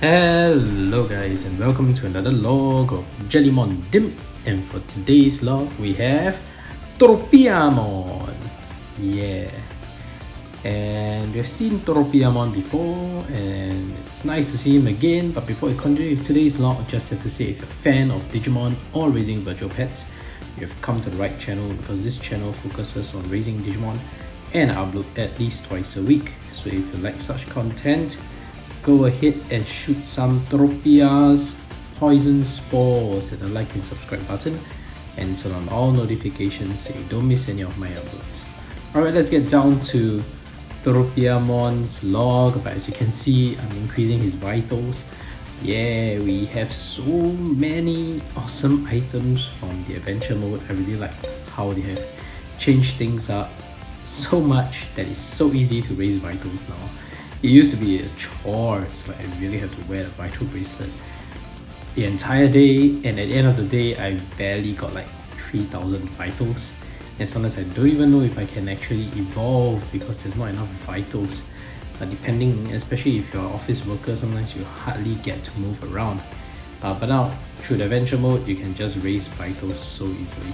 Hello guys and welcome to another log of Jellymon Dim and for today's log we have Tropiamon. Yeah. And we've seen Tropiamon before and it's nice to see him again but before we continue with today's log I just have to say if you're a fan of Digimon or raising virtual pets you've come to the right channel because this channel focuses on raising Digimon and I upload at least twice a week so if you like such content go ahead and shoot some Tropia's poison spores at the like and subscribe button and turn on all notifications so you don't miss any of my uploads. Alright, let's get down to Tropiamon's log, but as you can see, I'm increasing his vitals. Yeah, we have so many awesome items from the adventure mode. I really like how they have changed things up so much that it's so easy to raise vitals now. It used to be a chore, so I really have to wear a vital bracelet. The entire day and at the end of the day I barely got like 3000 vitals. And sometimes I don't even know if I can actually evolve because there's not enough vitals. Uh, depending especially if you're an office worker sometimes you hardly get to move around. Uh, but now through the adventure mode you can just raise vitals so easily.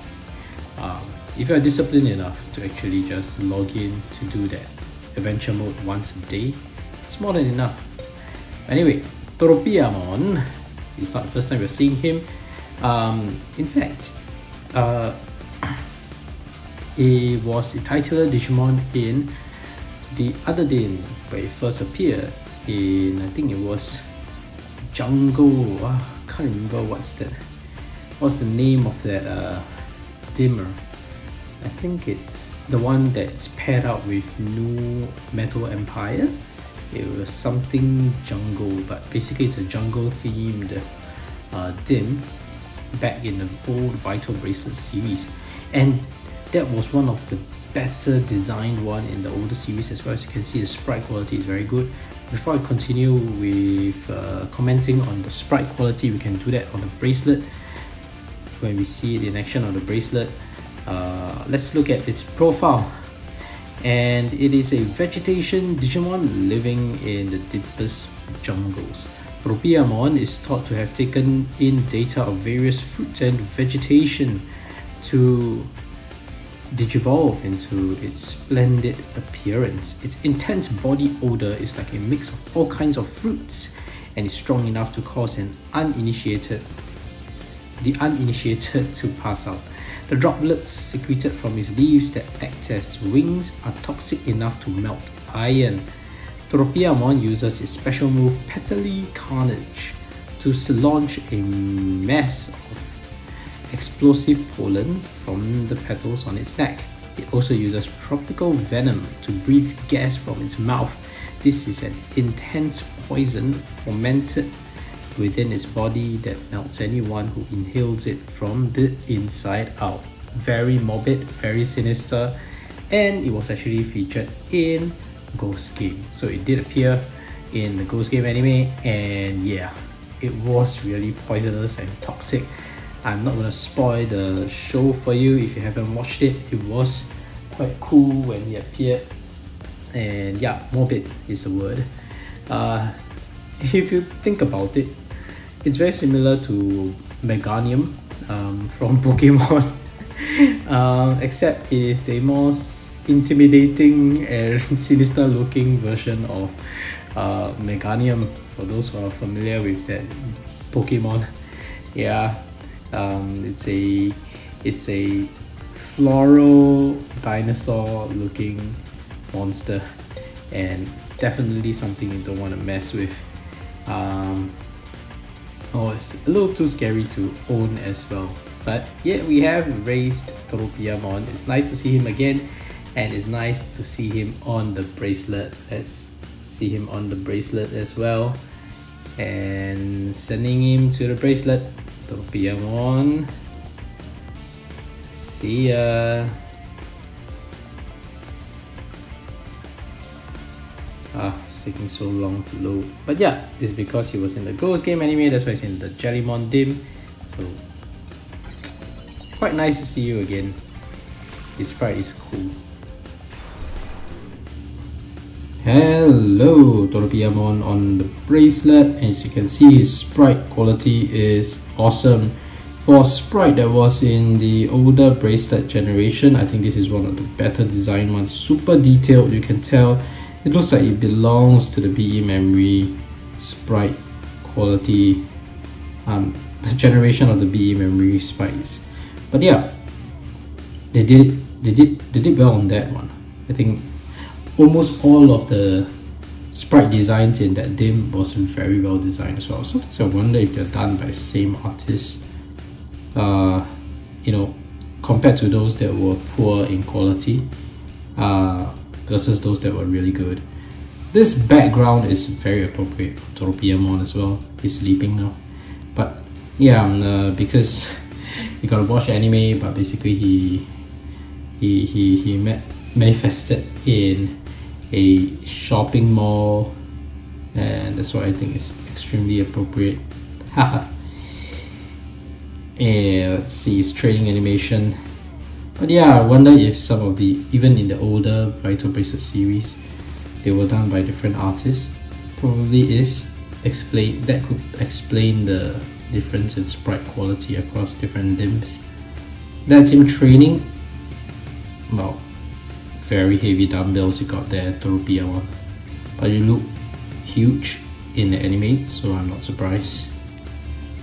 Um, if you're disciplined enough to actually just log in to do that adventure mode once a day than enough. Anyway Tropiamon it's not the first time we're seeing him. Um, in fact uh, it was a titular Digimon in the other day where it first appeared in I think it was Jungle. Uh, can't remember what's that what's the name of that uh, dimmer. I think it's the one that's paired up with New Metal Empire it was something jungle but basically it's a jungle themed uh, dim back in the old Vital Bracelet series. And that was one of the better designed one in the older series as well. As you can see the sprite quality is very good. Before I continue with uh, commenting on the sprite quality we can do that on the bracelet. When we see it in action on the bracelet uh, let's look at its profile and it is a vegetation Digimon living in the deepest jungles. Tropiamon is thought to have taken in data of various fruits and vegetation to digivolve into its splendid appearance. Its intense body odor is like a mix of all kinds of fruits and is strong enough to cause an uninitiated the uninitiated to pass out. The droplets secreted from its leaves that act as wings are toxic enough to melt iron. Tropiamon uses its special move Petally Carnage to launch a mass of explosive pollen from the petals on its neck. It also uses tropical venom to breathe gas from its mouth. This is an intense poison fermented within its body that melts anyone who inhales it from the inside out. Very morbid, very sinister, and it was actually featured in Ghost Game. So it did appear in the Ghost Game anime, and yeah, it was really poisonous and toxic. I'm not gonna spoil the show for you if you haven't watched it. It was quite cool when he appeared, and yeah, morbid is a word. Uh, if you think about it, it's very similar to Meganium um, from Pokemon, uh, except it is the most intimidating and sinister looking version of uh, Meganium for those who are familiar with that Pokemon. Yeah, um, it's a it's a floral dinosaur looking monster and definitely something you don't want to mess with. Um, oh, it's a little too scary to own as well. But yeah, we have raised Tropiamon. It's nice to see him again, and it's nice to see him on the bracelet. Let's see him on the bracelet as well. And sending him to the bracelet, Tropiamon. See ya. Taking so long to load. But yeah, it's because he was in the Ghost Game anime, that's why he's in the Jellymon Dim. So, quite nice to see you again. His sprite is cool. Hello, Toropiamon on the bracelet. As you can see, his sprite quality is awesome. For sprite that was in the older bracelet generation, I think this is one of the better design ones. Super detailed, you can tell. It looks like it belongs to the BE memory sprite quality, um, the generation of the BE memory sprites. But yeah, they did they did they did well on that one. I think almost all of the sprite designs in that dim was very well designed as well. So, so I wonder if they're done by the same artist. Uh, you know, compared to those that were poor in quality, uh, versus those that were really good. This background is very appropriate for Toropiamon as well. He's sleeping now. But yeah, um, uh, because he got to watch anime, but basically he he he he met manifested in a shopping mall and that's why I think it's extremely appropriate haha and let's see it's trading animation but yeah I wonder if some of the even in the older Vital Bracelet series they were done by different artists. Probably is explain that could explain the difference in sprite quality across different dims that's him training. Well very heavy dumbbells you got there Toropiamon. But you look huge in the anime so I'm not surprised.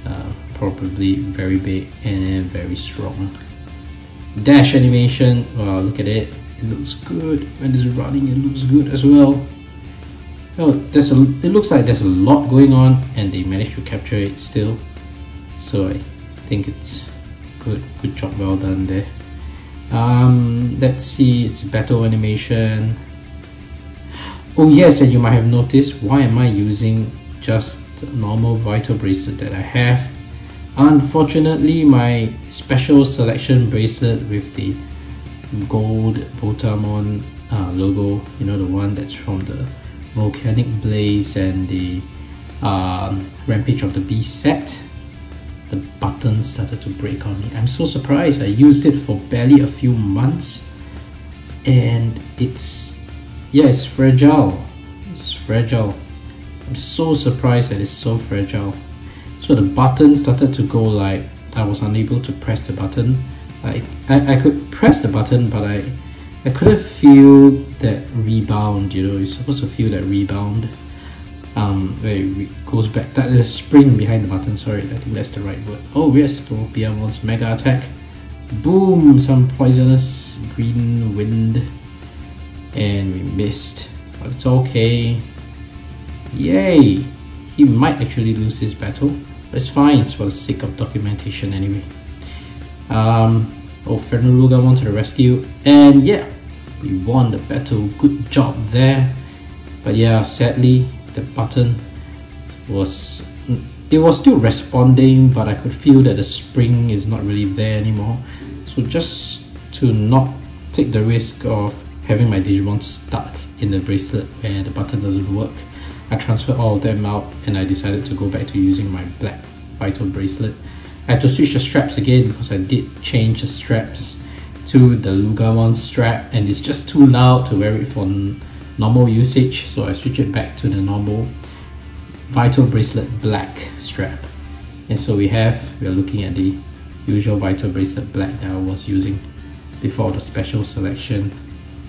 Uh, probably very big and very strong dash animation. Wow look at it. It looks good. When it's running it looks good as well. Oh there's a it looks like there's a lot going on and they managed to capture it still. So I think it's good good job well done there. Um, let's see its battle animation. Oh yes and you might have noticed why am I using just normal vital bracelet that I have unfortunately my special selection bracelet with the gold Botamon uh, logo you know the one that's from the volcanic blaze and the um, rampage of the beast set the button started to break on me. I'm so surprised. I used it for barely a few months and it's, yeah, it's fragile. It's fragile. I'm so surprised that it's so fragile. So the button started to go like, I was unable to press the button. I, I, I could press the button, but I, I couldn't feel that rebound, you know, you're supposed to feel that rebound um, where it goes back. That is a spring behind the button, sorry, I think that's the right word. Oh yes, Toropiamon's Mega Attack. Boom! Some poisonous green wind. And we missed. But it's okay. Yay! He might actually lose his battle. It's fine, it's for the sake of documentation anyway. Um, oh, Fenriloogamon to the rescue. And yeah, we won the battle. Good job there. But yeah, sadly, the button was it was still responding but I could feel that the spring is not really there anymore so just to not take the risk of having my Digimon stuck in the bracelet where the button doesn't work I transferred all of them out and I decided to go back to using my black vital bracelet. I had to switch the straps again because I did change the straps to the Loogamon strap and it's just too loud to wear it for normal usage. So I switched it back to the normal Vital Bracelet black strap. And so we have we're looking at the usual Vital Bracelet black that I was using before the special selection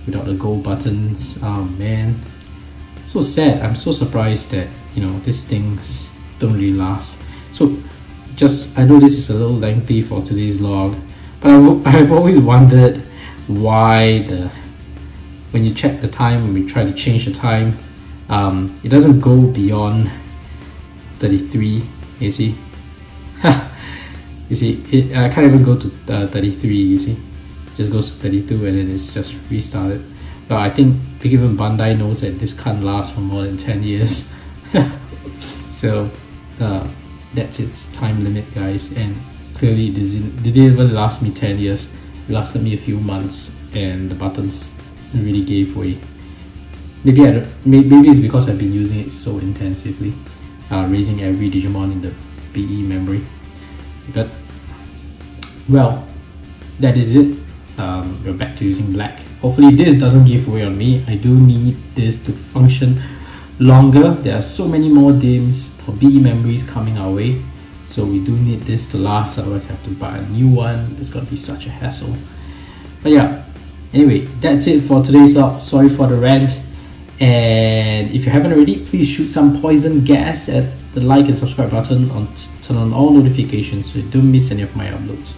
without the gold buttons. Oh man so sad I'm so surprised that you know these things don't really last so just I know this is a little lengthy for today's log but I've always wondered why the when you check the time, when we try to change the time, um, it doesn't go beyond 33, you see? you see, it, I can't even go to uh, 33, you see? It just goes to 32 and then it's just restarted. But I think even Bandai knows that this can't last for more than 10 years. so uh, that's its time limit guys and clearly it didn't, it didn't even last me 10 years. It lasted me a few months and the buttons really gave way. Maybe I maybe it's because I've been using it so intensively, uh, raising every Digimon in the BE memory. But well, that is it um, we're back to using black hopefully this doesn't give away on me. I do need this to function longer. There are so many more DIMMs or BE memories coming our way. So we do need this to last otherwise I have to buy a new one. It's gonna be such a hassle. But yeah anyway that's it for today's log sorry for the rant. And if you haven't already please shoot some poison gas at the like and subscribe button on turn on all notifications so you don't miss any of my uploads